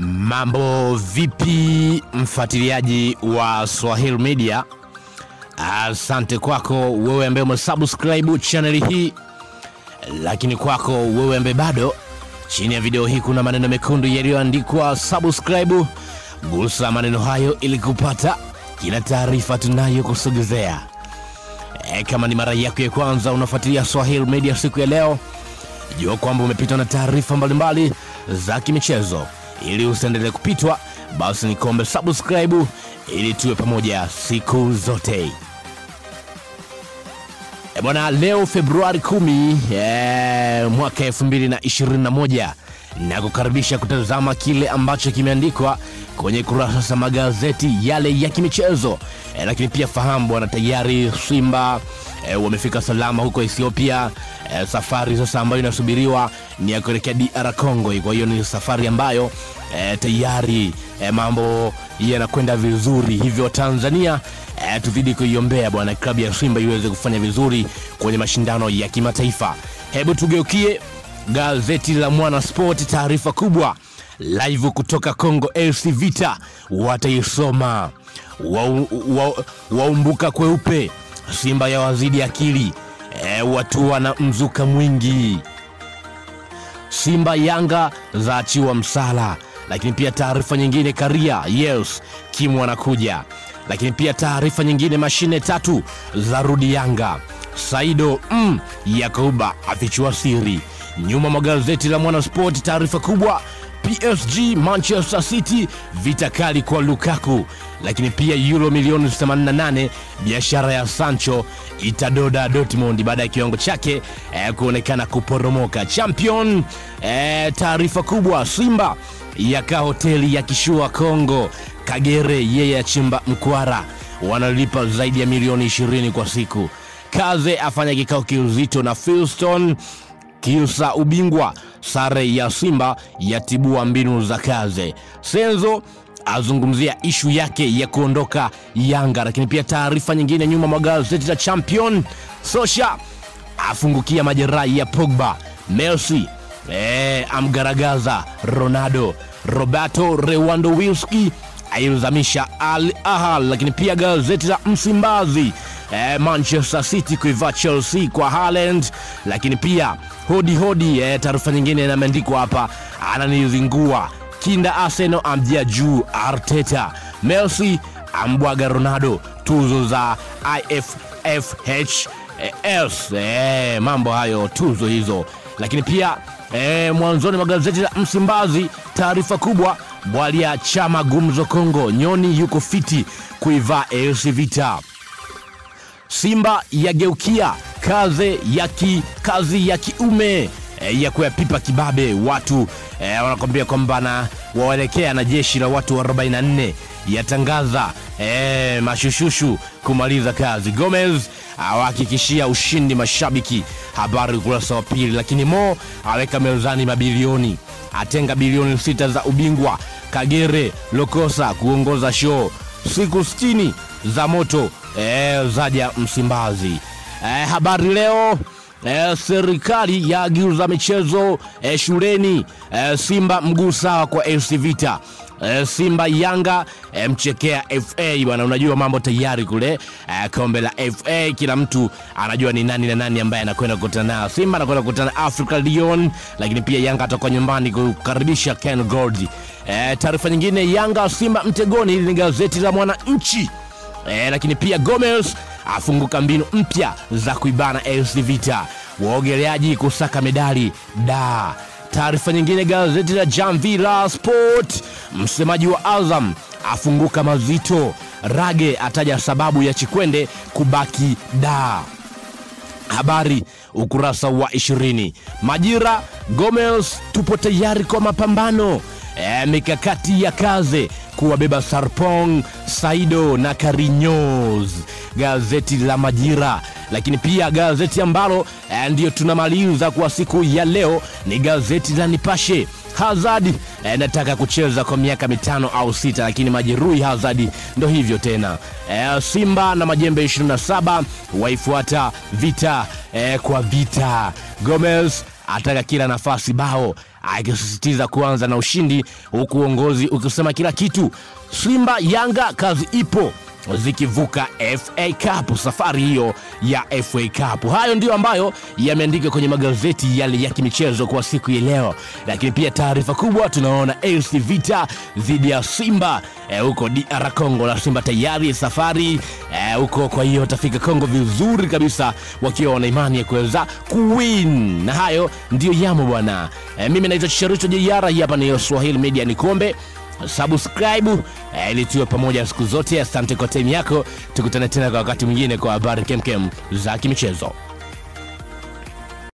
Mambo vipi, mfuatiliaji wa Swahili Media? Asante kwako wewe ambaye umesubscribe channel hii, lakini kwako wewe ambaye bado, chini ya video hii kuna maneno mekundu yaliyoandikwa subscribe. Gusa maneno hayo ili kupata kila taarifa tunayokusogezea. E, kama ni mara yako ya kwanza unafuatilia Swahili Media siku ya leo, jua kwamba umepitwa na taarifa mbalimbali za kimichezo. Ili usiendelee kupitwa, basi ni kombe subscribe ili tuwe pamoja siku zote. E bwana, leo Februari 10 e, mwaka 2021 na kukaribisha kutazama kile ambacho kimeandikwa kwenye kurasa za magazeti yale ya kimichezo e, lakini pia fahamu bwana, tayari Simba e, wamefika salama huko Ethiopia. E, safari sasa ambayo inasubiriwa ni ya kuelekea DR Congo. Kwa hiyo ni safari ambayo e, tayari e, mambo yanakwenda vizuri, hivyo Tanzania e, tuzidi kuiombea bwana klabu ya Simba iweze kufanya vizuri kwenye mashindano ya kimataifa. Hebu tugeukie gazeti la Mwana spoti taarifa kubwa live kutoka Congo. fc Vita wataisoma waumbuka wa, wa kweupe, Simba ya wazidi akili e, watua na mzuka mwingi. Simba Yanga zaachiwa msala, lakini pia taarifa nyingine Karia yes Kimu anakuja, lakini pia taarifa nyingine mashine tatu za rudi Yanga. Saido mm, Yakuba afichua siri nyuma magazeti la Mwana Sport, taarifa kubwa PSG Manchester City vita kali kwa Lukaku, lakini pia euro milioni 88 biashara ya Sancho itadoda Dortmund baada ya kiwango chake eh, kuonekana kuporomoka. Champion eh, taarifa kubwa Simba yakaa hoteli ya kishua Kongo. Kagere yeye achimba mkwara, wanalipa zaidi ya milioni 20 kwa siku. Kaze afanya kikao kiuzito na Filston Kiusa ubingwa sare ya Simba yatibua mbinu za Kaze. Senzo azungumzia ishu yake ya kuondoka Yanga, lakini pia taarifa nyingine nyuma mwa gazeti la Champion. Sosha afungukia majeraha ya Pogba. Messi ee, amgaragaza Ronaldo. Roberto Lewandowski ailzamisha Al Ahly, lakini pia gazeti la Msimbazi E, Manchester City kuivaa Chelsea kwa Haaland, lakini pia hodi hodi. eh, taarifa nyingine inameandikwa hapa, ananizingua kinda Arsenal amjia juu Arteta. Messi ambwaga Ronaldo tuzo za IFFHS. Eh, mambo hayo tuzo hizo, lakini pia eh, mwanzoni mwa gazeti la Msimbazi taarifa kubwa Bwalia chama gumzo Kongo, Nyoni yuko fiti kuivaa AS Vita. Simba yageukia kazi ya ki, kazi ya kiume e, ya kuyapipa kibabe watu e, wanakwambia kwamba na waelekea na jeshi la watu 44 yatangaza e, mashushushu kumaliza kazi. Gomez awahakikishia ushindi mashabiki, habari ukurasa wa pili. Lakini Mo aweka mezani mabilioni, atenga bilioni sita za ubingwa. Kagere Lokosa kuongoza show siku 60 za moto E, zaja Msimbazi. E, habari leo e, serikali yaagiza michezo e, shuleni. E, Simba mguu sawa kwa AFC Vita. E, Simba Yanga e, mchekea FA bwana, unajua mambo tayari kule e, kombe la FA, kila mtu anajua ni nani na nani ambaye anakwenda kukutana nayo. Simba anakwenda kukutana Africa Lyon, lakini pia Yanga atakuwa nyumbani kukaribisha Ken Gold. E, taarifa nyingine Yanga Simba mtegoni, hili ni gazeti la Mwananchi. E, lakini pia Gomez afunguka mbinu mpya za kuibana AS Vita. Waogeleaji kusaka medali da. Taarifa nyingine gazeti la Jamvi la Sport, msemaji wa Azam afunguka mazito. Rage ataja sababu ya Chikwende kubaki da. Habari ukurasa wa ishirini. Majira Gomez, tupo tayari kwa mapambano. E, mikakati ya kaze kuwabeba Sarpong, Saido na Karinyos. Gazeti la Majira, lakini pia gazeti ambalo eh, ndiyo tunamaliza kwa siku ya leo ni gazeti la Nipashe. Hazard eh, nataka kucheza kwa miaka mitano au sita, lakini majeruhi Hazard ndo hivyo tena. Eh, Simba na Majembe 27 waifuata vita eh, kwa vita. Gomez ataka kila nafasi bao akisisitiza kuanza na ushindi, huku uongozi ukisema kila kitu. Simba Yanga kazi ipo zikivuka FA Cup, safari hiyo ya FA Cup. Hayo ndiyo ambayo yameandikwa kwenye magazeti yale ya kimichezo kwa siku ya leo, lakini pia taarifa kubwa tunaona AS Vita dhidi ya Simba huko e, DR Congo, na Simba tayari safari huko e, kwa hiyo watafika Congo vizuri kabisa, wakiwa wana imani ya kuweza kuwin, na hayo ndiyo yamo bwana. E, mimi naitwa Chicharito JR, hapa ni Swahili Media Nikombe subscribe ili tuwe pamoja siku zote. Asante kwa time yako, tukutane tena kwa wakati mwingine kwa habari kemkem za kimichezo.